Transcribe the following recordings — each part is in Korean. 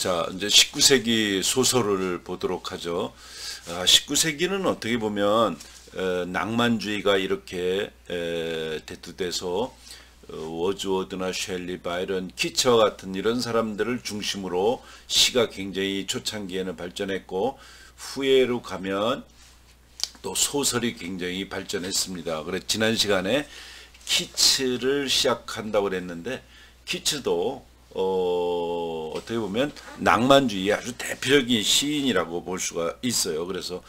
자, 이제 19세기 소설을 보도록 하죠. 아, 19세기는 어떻게 보면 에, 낭만주의가 이렇게 에, 대두돼서 어, 워즈워드나 셸리, 바이런, 키처 같은 이런 사람들을 중심으로 시가 굉장히 초창기에는 발전했고 후에로 가면 또 소설이 굉장히 발전했습니다. 그래 지난 시간에 키츠를 시작한다고 그랬는데 키츠도 어, 어떻게 보면 낭만주의 아주 대표적인 시인이라고 볼 수가 있어요. 그래서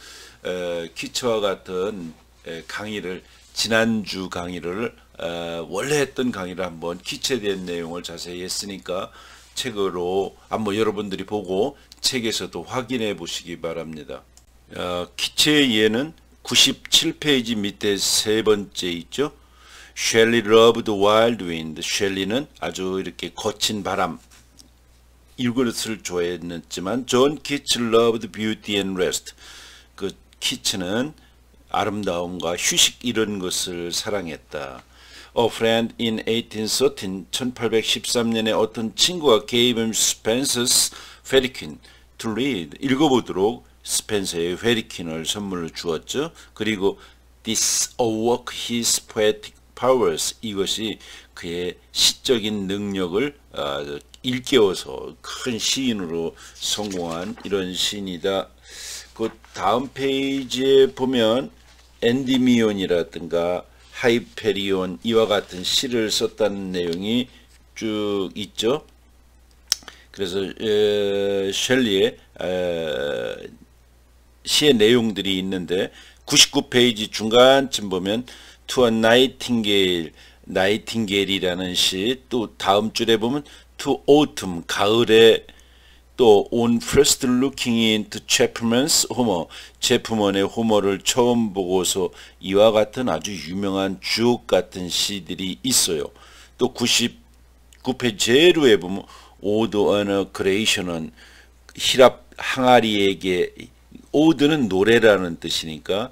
에, 키츠와 같은 에, 강의를 지난주 강의를 에, 원래 했던 강의를 한번 키츠에 내용을 자세히 했으니까 책으로 한번 여러분들이 보고 책에서도 확인해 보시기 바랍니다. 어, 키츠의 예는 97페이지 밑에 세 번째 있죠. 셸리 loved wild wind. 셸리는 아주 이렇게 거친 바람 이것을 좋아했지만 존 키츠 loved beauty and rest. 그 키츠는 아름다움과 휴식 이런 것을 사랑했다. A friend in 1813, 1813년에 어떤 친구가 gave him Spenser's Faerie Queene to read, 읽어보도록 스펜서의 Faerie Queene을 선물로 주었죠. 그리고 This awoke his poetic powers. 이것이 그의 시적인 능력을 어, 일깨워서 큰 시인으로 성공한 이런 시인이다. 그 다음 페이지에 보면 엔디미온이라든가 하이페리온 이와 같은 시를 썼다는 내용이 쭉 있죠. 그래서 에, 셸리의 에, 시의 내용들이 있는데 99페이지 중간쯤 보면 To a Nightingale, 나이팅게일이라는 시, 또 다음 줄에 보면 To Autumn, 가을에 또 On First Looking into Chapman's Homer, 제프먼의 호머를 처음 보고서 이와 같은 아주 유명한 주옥 같은 시들이 있어요. 또 99페이지 제루에 보면 Ode on a Creation은 히랍 항아리에게 ode는 노래라는 뜻이니까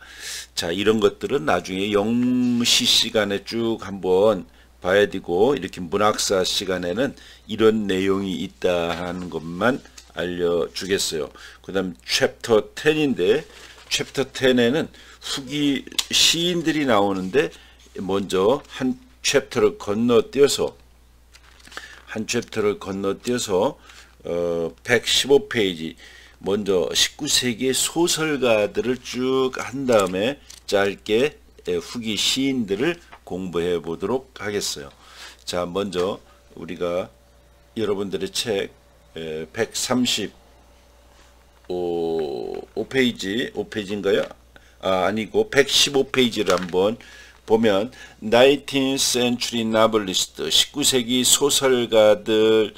자 이런 것들은 나중에 영시 시간에 쭉 한번 봐야 되고 이렇게 문학사 시간에는 이런 내용이 있다 하는 것만 알려주겠어요. 그 다음 챕터 10인데 챕터 10에는 후기 시인들이 나오는데 먼저 한 chapter를 건너뛰어서 한 챕터를 건너뛰어서 어, 115페이지 먼저 19세기의 소설가들을 쭉 한 다음에 짧게 후기 시인들을 공부해 보도록 하겠어요. 자, 먼저 우리가 여러분들의 책 135페이지, 5페이지인가요? 아, 아니고 115페이지를 한번 보면 19th century novelist, 19세기 소설가들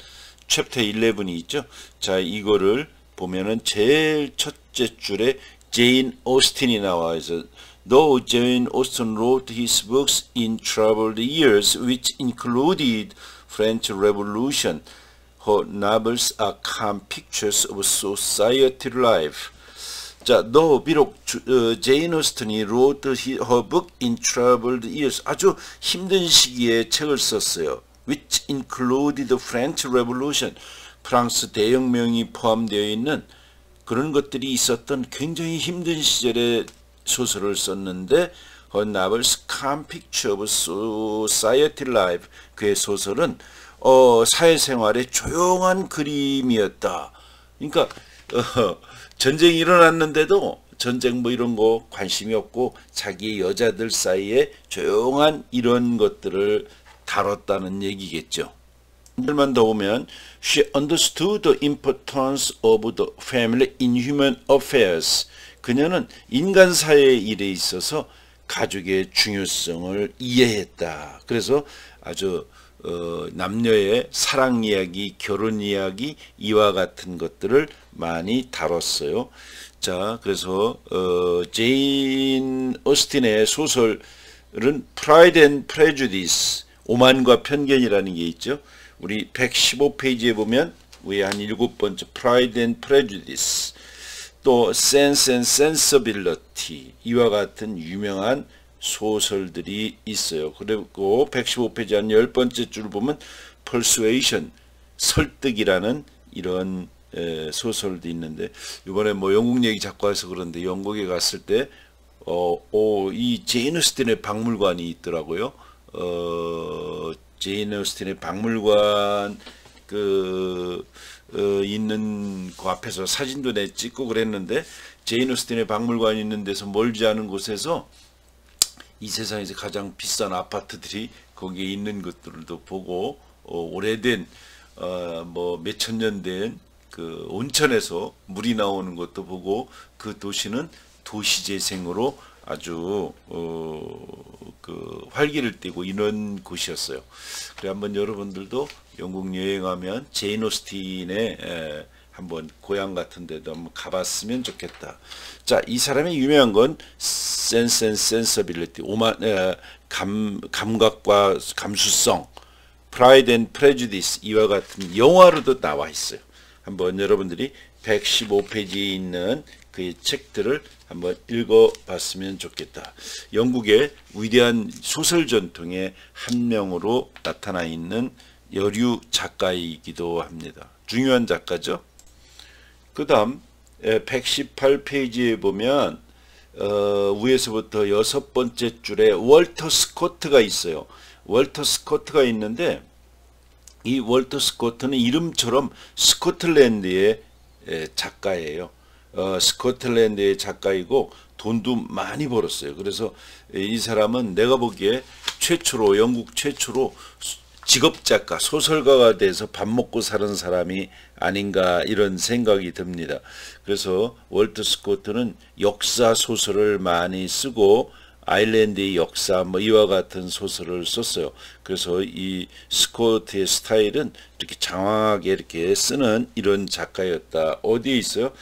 챕터 11이 있죠. 자, 이거를 보면은 제일 첫째 줄에 제인 오스틴이 나와 있어. Though Jane Austen wrote his books in troubled years, which included French Revolution, her novels are calm pictures of society life. 자, 너 비록 주, 어, 제인 오스틴이 wrote her book in troubled years, 아주 힘든 시기에 책을 썼어요. Which included the French Revolution. 프랑스 대혁명이 포함되어 있는 그런 것들이 있었던 굉장히 힘든 시절에 소설을 썼는데 Her novels calm picture. 그의 소설은 어, 사회생활의 조용한 그림이었다. 그러니까 어, 전쟁이 일어났는데도 전쟁 뭐 이런 거 관심이 없고 자기 여자들 사이에 조용한 이런 것들을 다뤘다는 얘기겠죠. 들만 더 보면 she understood the importance of the family in human affairs. 그녀는 인간 사회의 일에 있어서 가족의 중요성을 이해했다. 그래서 아주 어, 남녀의 사랑 이야기, 결혼 이야기 이와 같은 것들을 많이 다뤘어요. 자, 그래서 어, 제인 오스틴의 소설은 Pride and Prejudice, 오만과 편견이라는 게 있죠. 우리 115페이지에 보면 위에 한 일곱 번째 Pride and Prejudice 또 Sense and Sensibility 이와 같은 유명한 소설들이 있어요. 그리고 115페이지 한 열 번째 줄 보면 Persuasion 설득이라는 이런 에, 소설도 있는데 이번에 뭐 영국 얘기 자꾸 해서 그런데 영국에 갔을 때 어, 어, 이 제인 오스틴의 박물관이 있더라고요. 어, 제인 오스틴의 박물관 그 어, 있는 그 앞에서 사진도 내 찍고 그랬는데 제인 오스틴의 박물관이 있는 데서 멀지 않은 곳에서 이 세상에서 가장 비싼 아파트들이 거기에 있는 것들도 보고 어, 오래된 어, 뭐 몇천 년 된 그 온천에서 물이 나오는 것도 보고 그 도시는 도시 재생으로 아주 어, 그 활기를 띠고 이런 곳이었어요. 그래 한번 여러분들도 영국 여행하면 제인 오스틴의 에, 한번 고향 같은 데도 한번 가봤으면 좋겠다. 자, 이 사람의 유명한 건 Sense and Sensibility, 오만 에, 감 감각과 감수성, Pride and Prejudice 이와 같은 영화로도 나와 있어요. 한번 여러분들이 115페이지에 있는 그의 책들을 한번 읽어봤으면 좋겠다. 영국의 위대한 소설 전통의 한 명으로 나타나 있는 여류 작가이기도 합니다. 중요한 작가죠. 그 다음 118페이지에 보면 어, 위에서부터 여섯 번째 줄에 월터 스코트가 있어요. 월터 스코트가 있는데 이 월터 스코트는 이름처럼 스코틀랜드의 작가예요. 어, 스코틀랜드의 작가이고 돈도 많이 벌었어요. 그래서 이 사람은 내가 보기에 최초로 영국 최초로 직업 작가, 소설가가 돼서 밥 먹고 사는 사람이 아닌가 이런 생각이 듭니다. 그래서 월트 스코트는 역사 소설을 많이 쓰고 아일랜드의 역사 뭐 이와 같은 소설을 썼어요. 그래서 이 스코트의 스타일은 이렇게 장황하게 이렇게 쓰는 이런 작가였다. 어디에 있어요?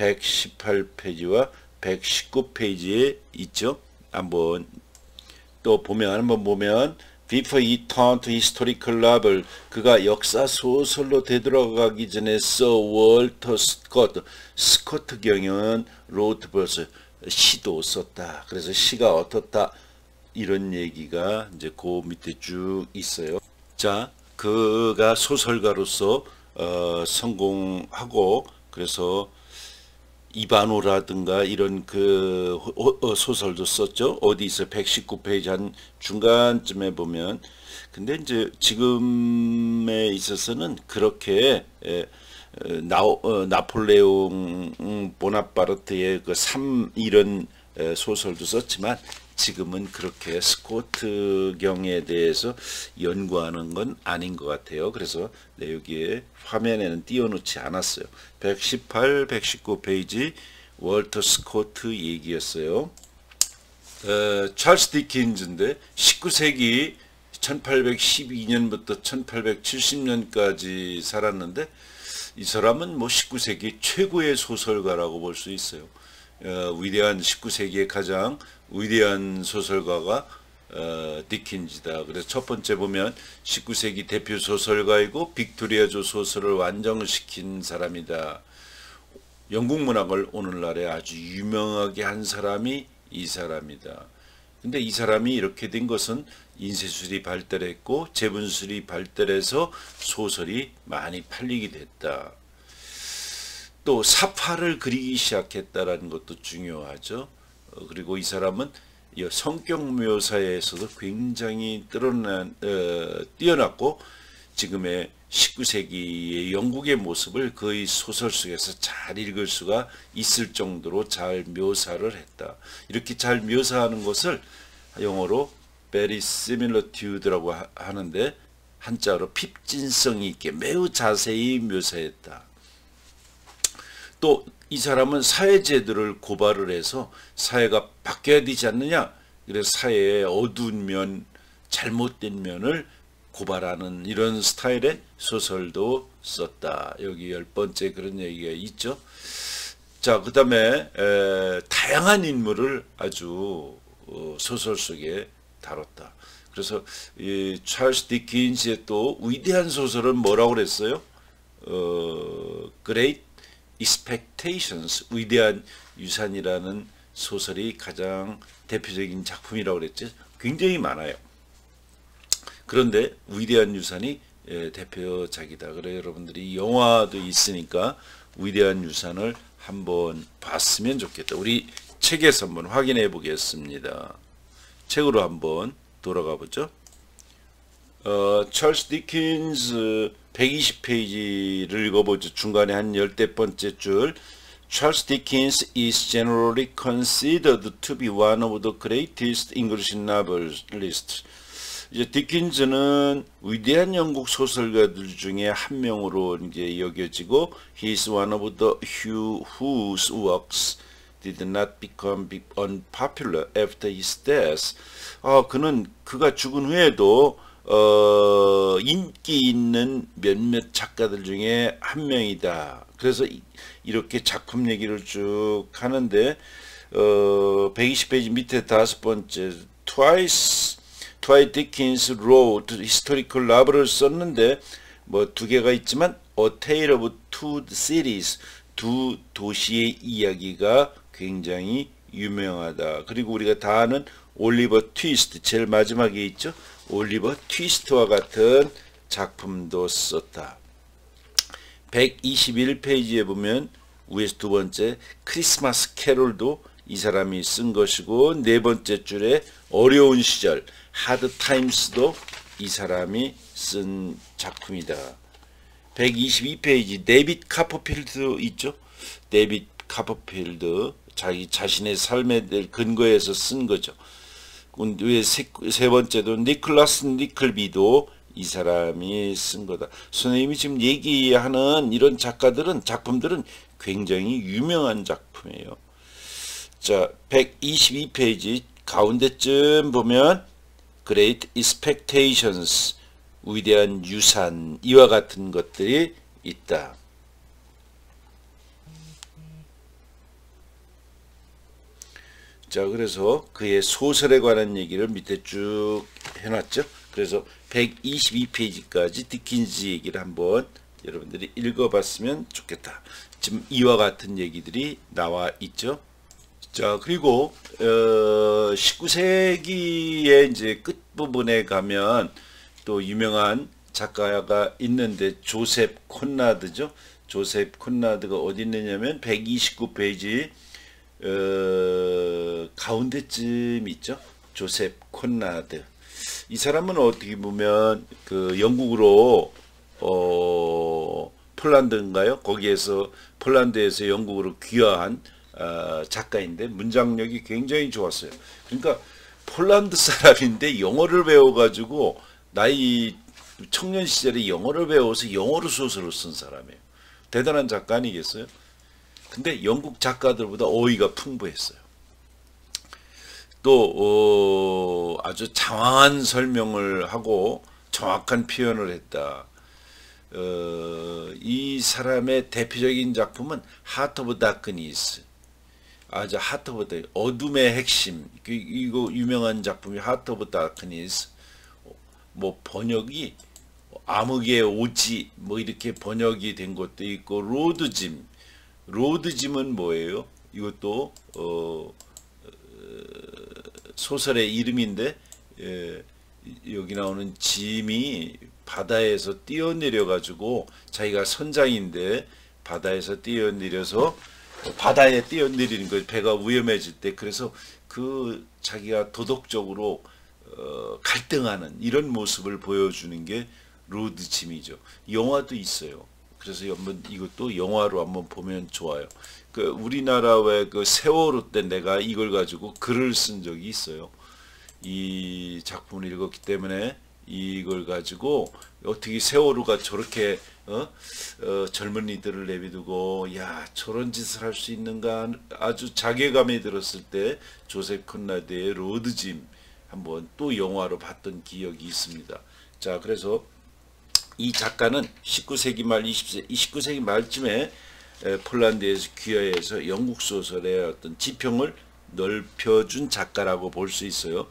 118페이지와 119페이지에 있죠. 한번 또 보면 한번 보면 Before he turned to historical novel, 그가 역사 소설로 되돌아가기 전에 Sir 월터 스코트, 스코트 경은 wrote verse 시도 썼다. 그래서 시가 어떻다 이런 얘기가 이제 그 밑에 쭉 있어요. 자, 그가 소설가로서 어, 성공하고 그래서 Ivanhoe라든가 이런 그 어, 소설도 썼죠. 어디 있어 119페이지 한 중간쯤에 보면 근데 이제 지금에 있어서는 그렇게 에, 나, 어, 나폴레옹 보나파르트의 그삼 이런 소설도 썼지만 지금은 그렇게 스코트경에 대해서 연구하는 건 아닌 것 같아요. 그래서 네, 여기에 화면에는 띄워놓지 않았어요. 118, 119페이지 월터 스코트 얘기였어요. 어, 찰스 디킨즈인데 19세기 1812년부터 1870년까지 살았는데 이 사람은 뭐 19세기 최고의 소설가라고 볼 수 있어요. 어, 위대한 19세기의 가장 위대한 소설가가 어, 디킨즈다. 그래서 첫 번째 보면 19세기 대표 소설가이고 빅토리아조 소설을 완성시킨 사람이다. 영국 문학을 오늘날에 아주 유명하게 한 사람이 이 사람이다. 근데 이 사람이 이렇게 된 것은 인쇄술이 발달했고 재분술이 발달해서 소설이 많이 팔리게 됐다. 또 사파를 그리기 시작했다라는 것도 중요하죠. 어, 그리고 이 사람은 성격 묘사에서도 굉장히 뛰어난, 어, 뛰어났고 지금의 19세기의 영국의 모습을 거의 소설 속에서 잘 읽을 수가 있을 정도로 잘 묘사를 했다. 이렇게 잘 묘사하는 것을 영어로 very similitude라고 하는데 한자로 핍진성 있게 매우 자세히 묘사했다. 또 이 사람은 사회제도를 고발을 해서 사회가 바뀌어야 되지 않느냐. 그래서 사회의 어두운 면, 잘못된 면을 고발하는 이런 스타일의 소설도 썼다. 여기 열 번째 그런 얘기가 있죠. 자, 그 다음에 다양한 인물을 아주 어, 소설 속에 다뤘다. 그래서 이 찰스 디킨스의 또 위대한 소설은 뭐라고 그랬어요? 어, Great Expectations, 위대한 유산이라는 소설이 가장 대표적인 작품이라고 그랬죠. 굉장히 많아요. 그런데 위대한 유산이 예, 대표작이다. 그래 여러분들이 영화도 있으니까 위대한 유산을 한번 봤으면 좋겠다. 우리 책에서 한번 확인해 보겠습니다. 책으로 한번 돌아가 보죠. 어, 찰스 디킨스 120페이지를 읽어보죠. 중간에 한 열대 번째 줄. Charles Dickens is generally considered to be one of the greatest English novelists. 이제 디킨즈는 위대한 영국 소설가들 중에 한 명으로 이제 여겨지고 he is one of the few whose works did not become unpopular after his death. 아, 그는 그가 죽은 후에도 어, 인기 있는 몇몇 작가들 중에 한 명이다. 그래서 이, 렇게 작품 얘기를 쭉 하는데 어, 120페이지 밑에 다섯 번째 twice twice Dickens wrote historical novel을 썼는데 뭐 두 개가 있지만 A Tale of Two Cities 두 도시의 이야기가 굉장히 유명하다. 그리고 우리가 다 아는 올리버 트위스트 제일 마지막에 있죠. 올리버 트위스트와 같은 작품도 썼다. 121페이지에 보면 위에서 두 번째 크리스마스 캐롤도 이 사람이 쓴 것이고 네 번째 줄에 어려운 시절 Hard Times도 이 사람이 쓴 작품이다. 122페이지 데빗 카퍼필드 있죠? 데빗 카퍼필드 자기 자신의 삶에 대해 근거해서 쓴 거죠. 세, 세 번째도 니클라스 니클비도 이 사람이 쓴 거다. 선생님이 지금 얘기하는 이런 작가들은 작품들은 굉장히 유명한 작품이에요. 자, 122페이지 가운데쯤 보면 Great Expectations 위대한 유산 이와 같은 것들이 있다. 자, 그래서 그의 소설에 관한 얘기를 밑에 쭉 해놨죠. 그래서 122페이지까지 디킨즈 얘기를 한번 여러분들이 읽어봤으면 좋겠다. 지금 이와 같은 얘기들이 나와 있죠. 자 그리고 어, 19세기의 이제 끝 부분에 가면 또 유명한 작가가 있는데 조셉 콘라드죠. 조셉 콘라드가 어디 있느냐면 129페이지 어, 가운데쯤 있죠. 조셉 콘라드. 이 사람은 어떻게 보면 그 영국으로 어 폴란드인가요? 거기에서 폴란드에서 영국으로 귀화한 어, 작가인데 문장력이 굉장히 좋았어요. 그러니까 폴란드 사람인데 영어를 배워가지고 나이 청년 시절에 영어를 배워서 영어로 소설을 쓴 사람이에요. 대단한 작가 아니겠어요? 근데 영국 작가들보다 어휘가 풍부했어요. 또 어, 아주 장황한 설명을 하고 정확한 표현을 했다. 어, 이 사람의 대표적인 작품은 Heart of Darkness. 아주 Heart of 다 어둠의 핵심. 그, 이거 유명한 작품이 Heart of Darkness. 뭐 번역이 암흑의 오지 뭐 이렇게 번역이 된 것도 있고 Lord Jim Lord Jim은 뭐예요? 이것도 어, 소설의 이름인데 예, 여기 나오는 짐이 바다에서 뛰어내려 가지고 자기가 선장인데 바다에서 뛰어내려서 바다에 뛰어내리는 거 배가 위험해질 때 그래서 그 자기가 도덕적으로 어, 갈등하는 이런 모습을 보여주는 게 로드짐이죠. 영화도 있어요. 그래서 한번 이것도 영화로 한번 보면 좋아요. 그 우리나라 왜그 세월호 때 내가 이걸 가지고 글을 쓴 적이 있어요. 이 작품을 읽었기 때문에 이걸 가지고 어떻게 세월호가 저렇게 어? 어, 젊은이들을 내비두고 야 저런 짓을 할 수 있는가 아주 자괴감이 들었을 때 조셉 컨라드의 Lord Jim 한번 또 영화로 봤던 기억이 있습니다. 자 그래서 이 작가는 19세기 말 20세 19세기 말쯤에 폴란드에서 귀화해서 영국 소설의 어떤 지평을 넓혀준 작가라고 볼 수 있어요.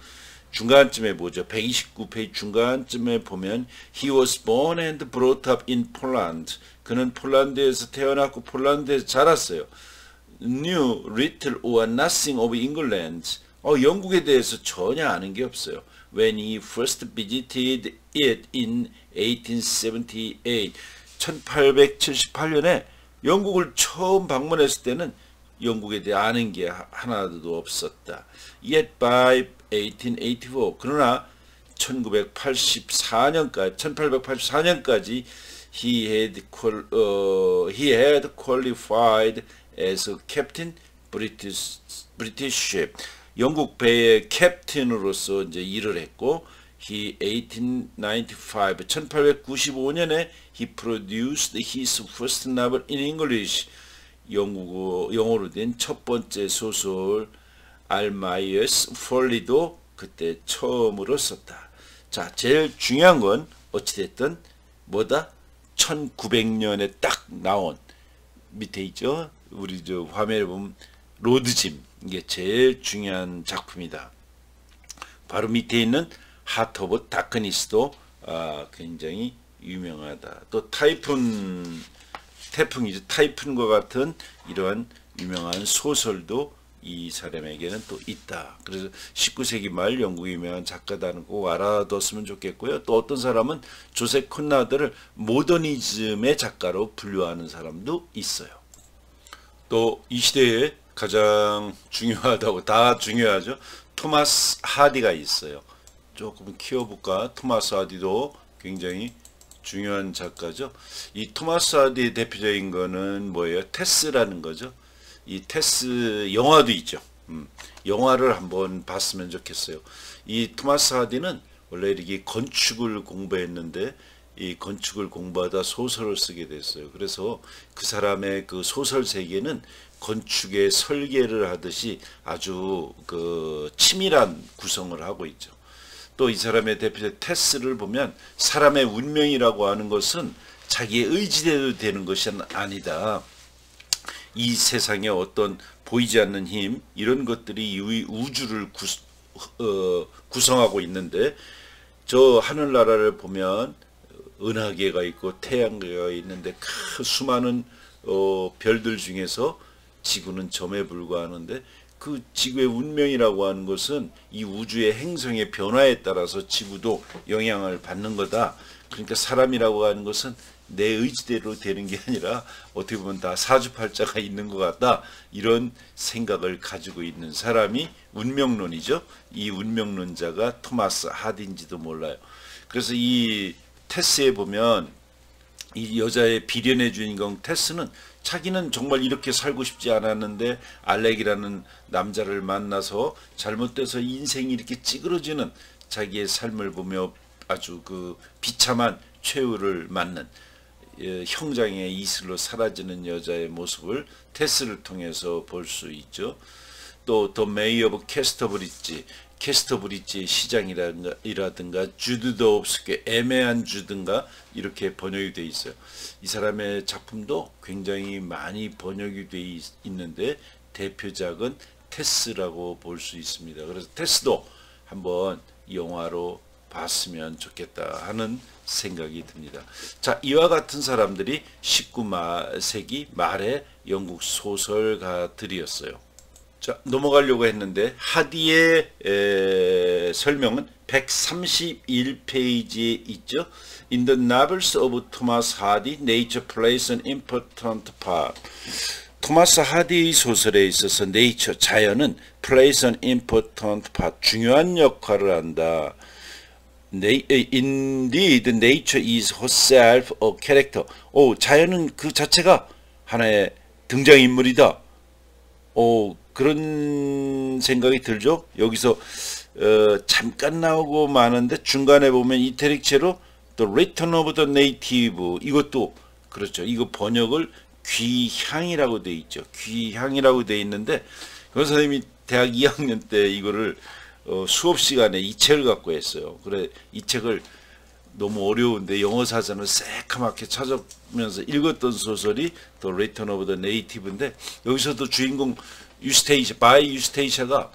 중간쯤에 보죠. 129페이지 중간쯤에 보면 He was born and brought up in Poland. 그는 폴란드에서 태어났고 폴란드에서 자랐어요. Knew little or nothing of England. 어, 영국에 대해서 전혀 아는 게 없어요. When he first visited it in 1878 1878년에 영국을 처음 방문했을 때는 영국에 대해 아는 게 하나도 없었다. Yet by 1884 그러나 1984년까지 1884년까지 he had uh, he had qualified as a captain British British ship. 영국 배의 캡틴으로서 이제 일을 했고 he 1895 1895년에 he produced his first novel in English 영국어 영어로 된 첫 번째 소설 알마이어스 폴리도 그때 처음으로 썼다. 자, 제일 중요한 건 어찌됐든 뭐다? 1900년에 딱 나온 밑에 있죠. 우리 저 화면에 보면 로드짐 이게 제일 중요한 작품이다. 바로 밑에 있는 Heart of Darkness도 아, 굉장히 유명하다. 또 Typhoon 태풍이죠. Typhoon과 같은 이러한 유명한 소설도 이 사람에게는 또 있다. 그래서 19세기 말 영국 유명한 작가다는 꼭 알아뒀으면 좋겠고요. 또 어떤 사람은 조셉 콘라드를 모더니즘의 작가로 분류하는 사람도 있어요. 또 이 시대에 가장 중요하다고 다 중요하죠. 토마스 하디가 있어요. 조금 키워볼까? 토마스 하디도 굉장히 중요한 작가죠. 이 토마스 하디의 대표적인 거는 뭐예요? 테스라는 거죠. 이 테스 영화도 있죠. 음, 영화를 한번 봤으면 좋겠어요. 이 토마스 하디는 원래 이렇게 건축을 공부했는데 이 건축을 공부하다 소설을 쓰게 됐어요. 그래서 그 사람의 그 소설 세계는 건축의 설계를 하듯이 아주 그 치밀한 구성을 하고 있죠. 또 이 사람의 대표적 테스를 보면 사람의 운명이라고 하는 것은 자기의 의지대로 되는 것이 아니다. 이 세상에 어떤 보이지 않는 힘 이런 것들이 이 우주를 구, 어, 구성하고 있는데 저 하늘나라를 보면 은하계가 있고 태양계가 있는데 그 수많은 어, 별들 중에서 지구는 점에 불과하는데 그 지구의 운명이라고 하는 것은 이 우주의 행성의 변화에 따라서 지구도 영향을 받는 거다. 그러니까 사람이라고 하는 것은 내 의지대로 되는 게 아니라 어떻게 보면 다 사주팔자가 있는 것 같다. 이런 생각을 가지고 있는 사람이 운명론이죠. 이 운명론자가 토마스 하딘지도 몰라요. 그래서 이 테스에 보면 이 여자의 비련의 주인공 테스는 자기는 정말 이렇게 살고 싶지 않았는데 알렉이라는 남자를 만나서 잘못돼서 인생이 이렇게 찌그러지는 자기의 삶을 보며 아주 그 비참한 최후를 맞는 예, 형장의 이슬로 사라지는 여자의 모습을 테스를 통해서 볼 수 있죠. 또 The Mayor of Casterbridge 캐스터브리지의 시장이라든가 주드도 없게 애매한 주든가 이렇게 번역이 되어 있어요. 이 사람의 작품도 굉장히 많이 번역이 되어 있는데 대표작은 테스라고 볼 수 있습니다. 그래서 테스도 한번 영화로 봤으면 좋겠다 하는 생각이 듭니다. 자, 이와 같은 사람들이 19세기 말의 영국 소설가들이었어요. 자, 넘어가려고 했는데 하디의 에, 설명은 131페이지에 있죠. In the novels of Thomas Hardy, nature plays an important part. 토마스 하디의 소설에 있어서 네이처 자연은 plays an important part 중요한 역할을 한다. Indeed, nature is herself a character. 오, 자연은 그 자체가 하나의 등장인물이다. 오, 그런 생각이 들죠. 여기서 어, 잠깐 나오고 마는데 중간에 보면 이태릭체로 또 Return of the Native 이것도 그렇죠. 이거 번역을 귀향이라고 돼 있죠. 귀향이라고 돼 있는데 그 선생님이 대학 2학년 때 이거를 어, 수업 시간에 이 책을 갖고 했어요. 그래 이 책을 너무 어려운데 영어 사전을 새카맣게 찾으면서 읽었던 소설이 또 Return of the Native인데 여기서도 주인공 유스테이샤 바이 유스테이샤가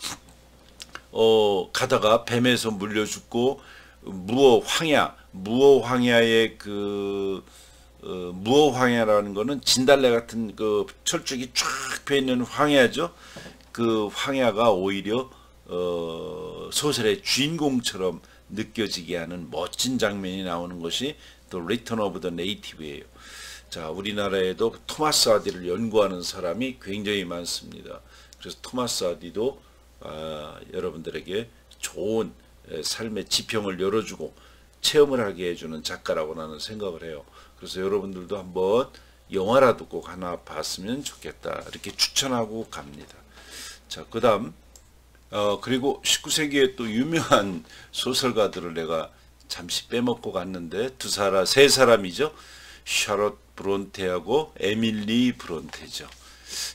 어 가다가 뱀에서 물려 죽고 무어 황야 무어 황야의 그 어, moor 황야라는 거는 진달래 같은 그 철쭉이 쫙펴 있는 황야죠. 그 황야가 오히려 어, 소설의 주인공처럼 느껴지게 하는 멋진 장면이 나오는 것이 또 Return of the Native예요. 자, 우리나라에도 토마스 아디를 연구하는 사람이 굉장히 많습니다. 그래서 토마스 아디도 아, 여러분들에게 좋은 삶의 지평을 열어주고 체험을 하게 해주는 작가라고 나는 생각을 해요. 그래서 여러분들도 한번 영화라도 꼭 하나 봤으면 좋겠다. 이렇게 추천하고 갑니다. 자, 그 다음, 어, 그리고 19세기에 또 유명한 소설가들을 내가 잠시 빼먹고 갔는데 두 사람, 세 사람이죠. 샤롯 브론테하고 에밀리 브론테죠.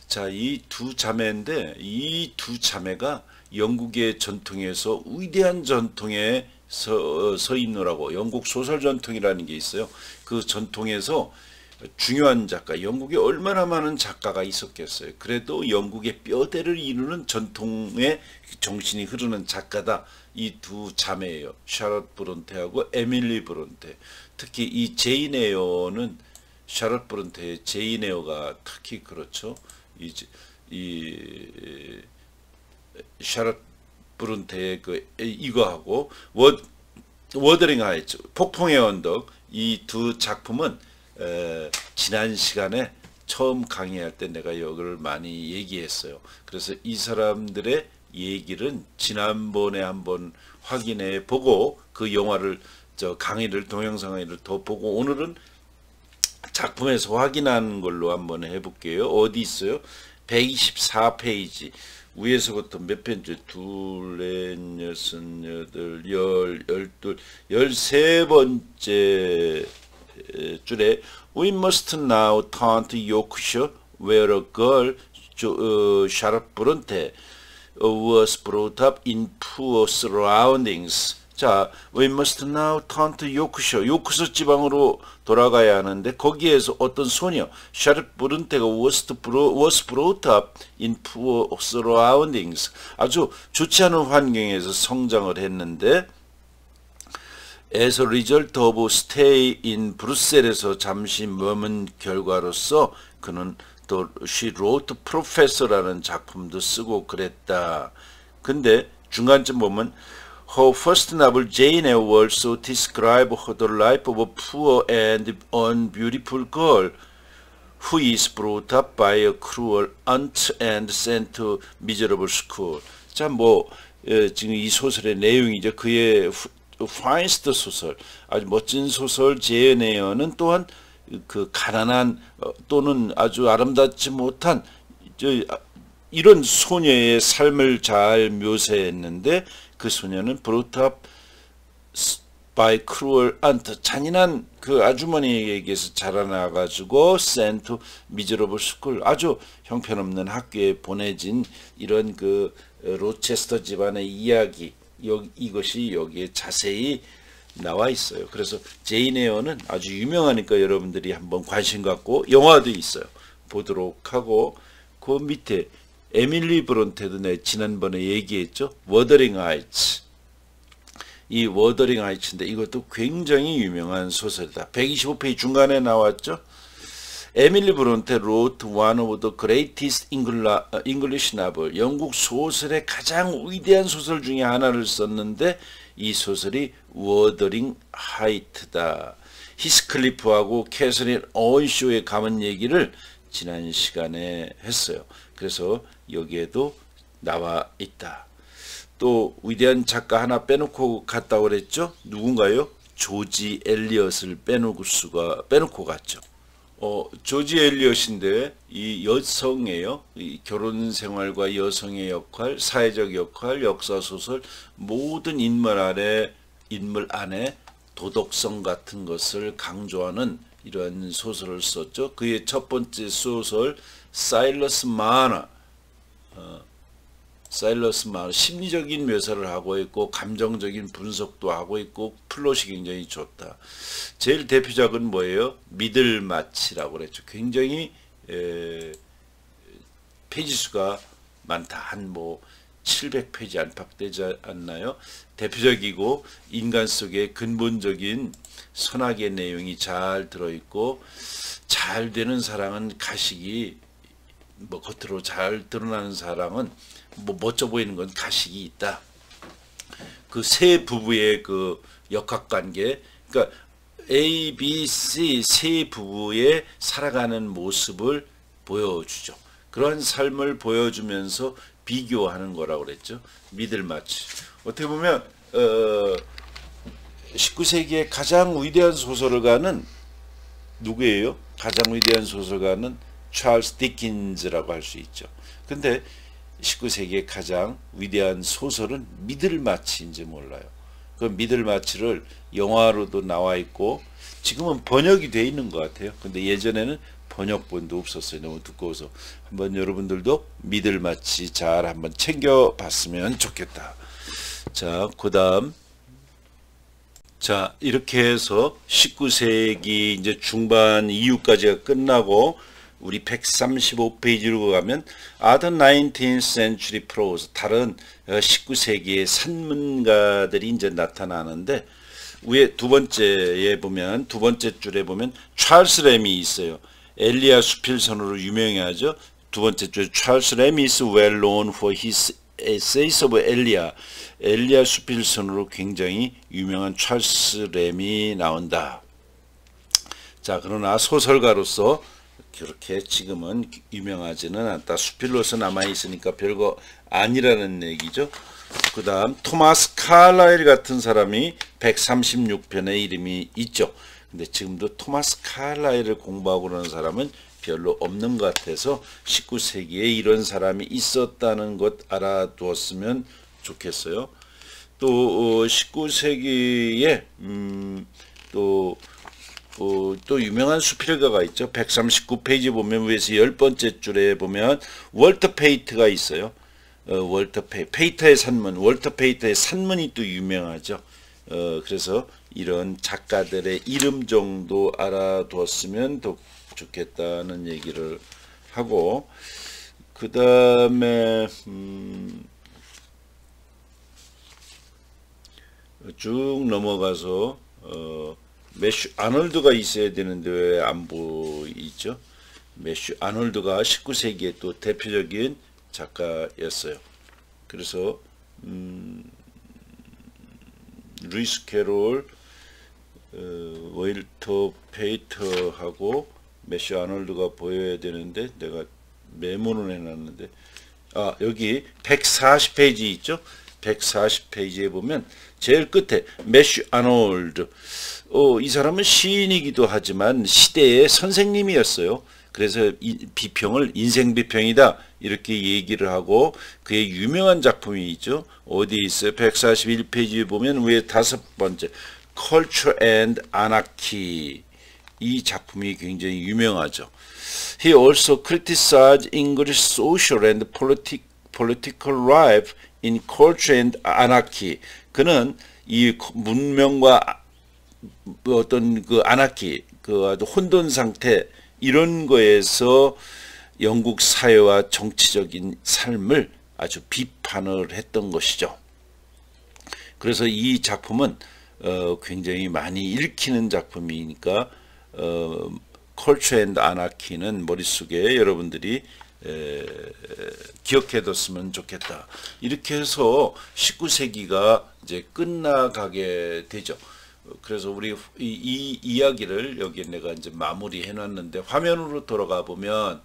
자, 이 두 자매인데 이 두 자매가 영국의 전통에서 위대한 전통에 서, 서 있노라고 영국 소설 전통이라는 게 있어요. 그 전통에서 중요한 작가, 영국에 얼마나 많은 작가가 있었겠어요. 그래도 영국의 뼈대를 이루는 전통의 정신이 흐르는 작가다. 이 두 자매예요. 샤롯 브론테하고 에밀리 브론테. 특히 이 제인 에어는 샤롯 브론테의 제인 에어가 특히 그렇죠. 이, 이 샤롯 브론테의 그 이거하고 워 Wuthering Heights 폭풍의 언덕 이 두 작품은 에, 지난 시간에 처음 강의할 때 내가 이걸 많이 얘기했어요. 그래서 이 사람들의 얘기를 지난번에 한번 확인해 보고 그 영화를 저 강의를 동영상 강의를 더 보고 오늘은 작품에서 확인하는 걸로 한번 해볼게요. 어디 있어요? 124페이지 위에서부터 몇 편째 둘, 넷, 여섯, 여덟, 열, 열둘, 열세 번째 줄에 We must now turn to Yorkshire where a girl, uh, Charlotte Bronte, was brought up in poor surroundings. 자, we must now turn to Yorkshire. 요크셔 지방으로 돌아가야 하는데 거기에서 어떤 소녀, 샤르 브룬테가 was, was brought up in poor surroundings. 아주 좋지 않은 환경에서 성장을 했는데 a result of stay in 브루셀에서 잠시 머문 결과로서 그는 또 She Wrote Professor라는 작품도 쓰고 그랬다. 근데 중간쯤 보면 Her first novel, Jane Eyre, also describe the life of a poor and unbeautiful girl who is brought up by a cruel aunt and sent to miserable school. 자, 뭐 예, 지금 이 소설의 내용이죠. 그의 파인스트 소설, 아주 멋진 소설 제인 에어는 또한 그 가난한 어, 또는 아주 아름답지 못한 저 이런 소녀의 삶을 잘 묘사했는데 그 소녀는 brought up by cruel aunt 잔인한 그 아주머니에게서 자라나가지고 sent miserable school 아주 형편없는 학교에 보내진 이런 그 로체스터 집안의 이야기 여기, 이것이 여기에 자세히 나와 있어요. 그래서 제인 에어는 아주 유명하니까 여러분들이 한번 관심 갖고 영화도 있어요. 보도록 하고 그 밑에 에밀리 브론테도 내 지난번에 얘기했죠. Wuthering Heights. 이 Wuthering Heights인데 이것도 굉장히 유명한 소설이다. 125페이지 중간에 나왔죠. 에밀리 브론테 wrote one of the greatest English novel. 영국 소설의 가장 위대한 소설 중에 하나를 썼는데 이 소설이 워더링 하이트다. 히스클리프하고 캐서린 어인쇼에 가면 얘기를 지난 시간에 했어요. 그래서 여기에도 나와 있다. 또 위대한 작가 하나 빼놓고 갔다고 그랬죠? 누군가요? 조지 엘리엇을 빼놓을 수가 빼놓고 갔죠. 어, 조지 엘리엇인데 이 여성이에요. 이 결혼 생활과 여성의 역할, 사회적 역할, 역사 소설 모든 인물 안에 인물 안에 도덕성 같은 것을 강조하는 이러한 소설을 썼죠. 그의 첫 번째 소설 사일러스 마너 어, 사일러스 마너 심리적인 묘사를 하고 있고 감정적인 분석도 하고 있고 플롯이 굉장히 좋다. 제일 대표작은 뭐예요? 미들마치라고 그랬죠. 굉장히 에, 페이지 수가 많다. 한 뭐 700페이지 안팎 되지 않나요? 대표적이고 인간 속에 근본적인 선악의 내용이 잘 들어있고 잘 되는 사랑은 가식이 뭐 겉으로 잘 드러나는 사랑은 뭐 멋져 보이는 건 가식이 있다. 그 세 부부의 그 역학관계, 그러니까 A, B, C 세 부부의 살아가는 모습을 보여주죠. 그런 삶을 보여주면서 비교하는 거라고 그랬죠. 미들마치. 어떻게 보면 어, 19세기의 가장 위대한 소설가는 누구예요? 가장 위대한 소설가는 찰스 디킨즈라고 할 수 있죠. 근데 19세기의 가장 위대한 소설은 미들마치인지 몰라요. 그 미들마치를 영화로도 나와 있고 지금은 번역이 돼 있는 것 같아요. 근데 예전에는 번역본도 없었어요. 너무 두꺼워서 한번 여러분들도 미들마치 잘 한번 챙겨 봤으면 좋겠다. 자, 그다음 자, 이렇게 해서 19세기 이제 중반 이후까지가 끝나고 우리 135페이지로 가면 Other 19th Century Prose 다른 19세기의 산문가들이 이제 나타나는데 위에 두 번째에 보면 두 번째 줄에 보면 찰스 램이 있어요. 엘리아 수필선으로 유명하죠. 두 번째 줄에 찰스 램 is well known for his essays of 엘리아 엘리아 수필선으로 굉장히 유명한 찰스 램이 나온다. 자 그러나 소설가로서 그렇게 지금은 유명하지는 않다. 수필로서 남아있으니까 별거 아니라는 얘기죠. 그 다음 토마스 칼라일 같은 사람이 136편의 이름이 있죠. 근데 지금도 토마스 칼라일을 공부하고 그러는 사람은 별로 없는 것 같아서 19세기에 이런 사람이 있었다는 것 알아두었으면 좋겠어요. 또 19세기에 어, 음, 또 어, 또 유명한 수필가가 있죠. 139페이지 보면 위에서 열 번째 줄에 보면 월터 페이터가 있어요. 어, 월터 페이, 페이터의 산문, 월터 페이터의 산문이 또 유명하죠. 어, 그래서 이런 작가들의 이름 정도 알아두었으면 더 좋겠다는 얘기를 하고 그 다음에 음, 쭉 넘어가서 어, 매슈 아놀드가 있어야 되는데 왜 안 보이죠? 매슈 아놀드가 19세기의 또 대표적인 작가였어요. 그래서 음, 루이스 캐롤, 어, 월터 페이터하고 매슈 아놀드가 보여야 되는데 내가 메모는 해놨는데 아 여기 140페이지 있죠? 140페이지에 보면 제일 끝에 매슈 아놀드 어, 이 사람은 시인이기도 하지만 시대의 선생님이었어요. 그래서 이 비평을 인생 비평이다 이렇게 얘기를 하고 그의 유명한 작품이 있죠. 어디 있어요? 141페이지에 보면 위에 다섯 번째 Culture and Anarchy 이 작품이 굉장히 유명하죠. He also criticized English social and politic, political life in Culture and Anarchy. 그는 이 문명과 어떤 그 아나키, 그 아주 혼돈 상태 이런 거에서 영국 사회와 정치적인 삶을 아주 비판을 했던 것이죠. 그래서 이 작품은 어, 굉장히 많이 읽히는 작품이니까 어, 컬처 앤 아나키는 머릿속에 여러분들이 에, 기억해뒀으면 좋겠다. 이렇게 해서 19세기가 이제 끝나가게 되죠. 그래서 우리 이, 이 이야기를 여기 내가 이제 마무리 해 놨는데 화면으로 돌아가 보면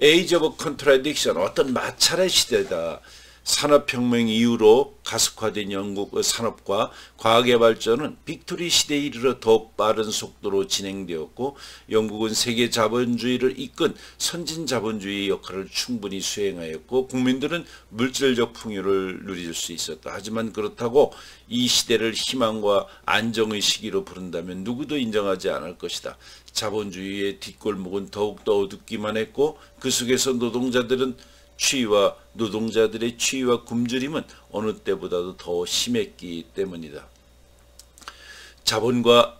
Age of Contradiction 어떤 마찰의 시대다. 산업혁명 이후로 가속화된 영국 산업과 과학의 발전은 빅토리아 시대에 이르러 더욱 빠른 속도로 진행되었고 영국은 세계 자본주의를 이끈 선진 자본주의 역할을 충분히 수행하였고 국민들은 물질적 풍요를 누릴 수 있었다. 하지만 그렇다고 이 시대를 희망과 안정의 시기로 부른다면 누구도 인정하지 않을 것이다. 자본주의의 뒷골목은 더욱더 어둡기만 했고 그 속에서 노동자들은 취위와 노동자들의 취위와 굶주림은 어느 때보다도 더 심했기 때문이다. 자본과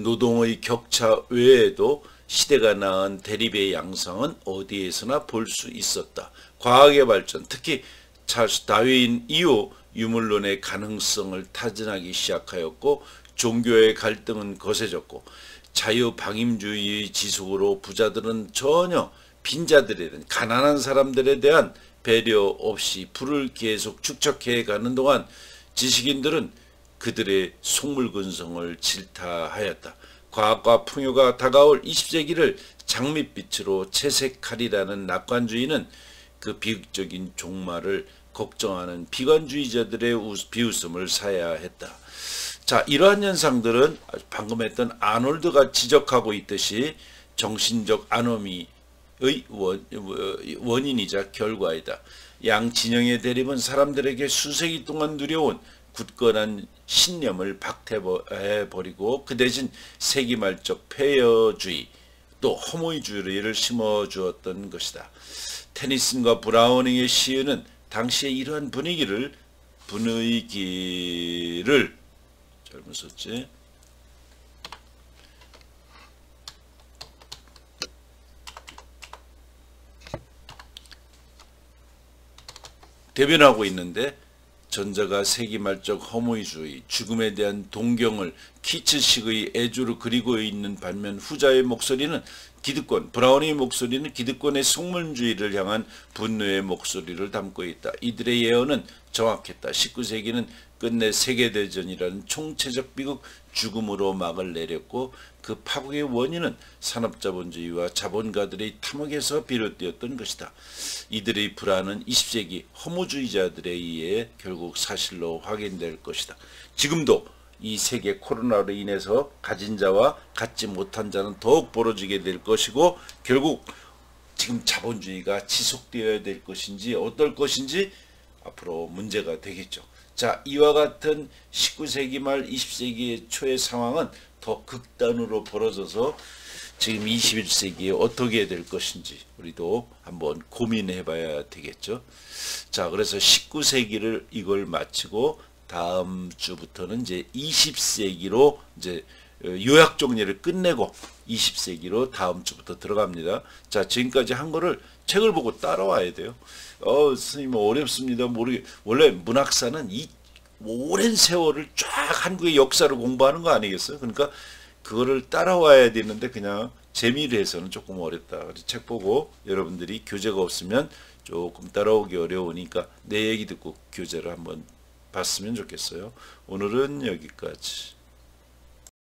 노동의 격차 외에도 시대가 낳은 대립의 양상은 어디에서나 볼 수 있었다. 과학의 발전, 특히 찰스 다윈 이후 유물론의 가능성을 타진하기 시작하였고 종교의 갈등은 거세졌고 자유방임주의의 지속으로 부자들은 전혀 빈자들에 대한 가난한 사람들에 대한 배려 없이 불을 계속 축적해 가는 동안 지식인들은 그들의 속물근성을 질타하였다. 과학과 풍요가 다가올 20세기를 장밋빛으로 채색하리라는 낙관주의는 그 비극적인 종말을 걱정하는 비관주의자들의 우- 비웃음을 사야 했다. 자, 이러한 현상들은 방금 했던 아놀드가 지적하고 있듯이 정신적 안오미 의 원, 원인이자 결과이다. 양 진영의 대립은 사람들에게 수세기 동안 누려온 굳건한 신념을 박태해버리고 그 대신 세기말적 폐여주의 또 허무의주의를 심어주었던 것이다. 테니슨과 브라우닝의 시인은 당시의 이러한 분위기를 분위기를 썼지. 대변하고 있는데 전자가 세기말적 허무의주의, 죽음에 대한 동경을 키츠식의 애주로 그리고 있는 반면 후자의 목소리는 기득권, 브라운의 목소리는 기득권의 속물주의를 향한 분노의 목소리를 담고 있다. 이들의 예언은 정확했다. 19세기는 끝내 세계대전이라는 총체적 비극 죽음으로 막을 내렸고 그 파국의 원인은 산업자본주의와 자본가들의 탐욕에서 비롯되었던 것이다. 이들의 불안은 20세기 허무주의자들에 의해 결국 사실로 확인될 것이다. 지금도 이 세계 코로나로 인해서 가진 자와 갖지 못한 자는 더욱 벌어지게 될 것이고 결국 지금 자본주의가 지속되어야 될 것인지 어떨 것인지 앞으로 문제가 되겠죠. 자, 이와 같은 19세기 말 20세기 초의 상황은 더 극단으로 벌어져서 지금 21세기에 어떻게 될 것인지 우리도 한번 고민해 봐야 되겠죠. 자, 그래서 19세기를 이걸 마치고 다음 주부터는 이제 20세기로 이제 어, 요약 정리를 끝내고 20세기로 다음 주부터 들어갑니다. 자, 지금까지 한 거를 책을 보고 따라와야 돼요. 어, 선생님 어렵습니다. 모르게 원래 문학사는 이 오랜 세월을 쫙 한국의 역사를 공부하는 거 아니겠어요? 그러니까 그거를 따라와야 되는데 그냥 재미를 해서는 조금 어렵다. 그래서 책 보고 여러분들이 교재가 없으면 조금 따라오기 어려우니까 내 얘기 듣고 교재를 한번 봤으면 좋겠어요. 오늘은 여기까지.